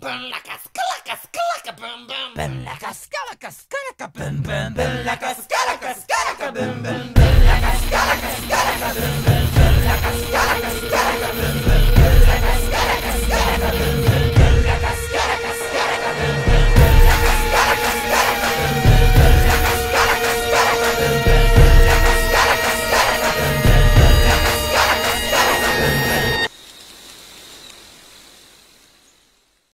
Boom like a boom boom. Boom like a skilaka skilaka boom boom boom like a skilaka skilaka boom boom boom.